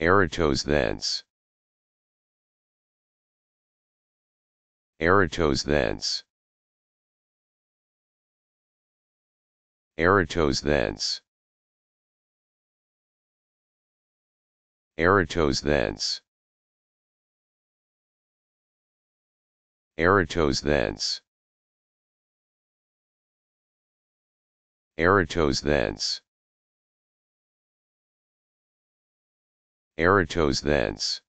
Eratos thence. Eratos thence. Eratos thence. Eratos thence. Eratos thence. Eratos thence. Eratos thence.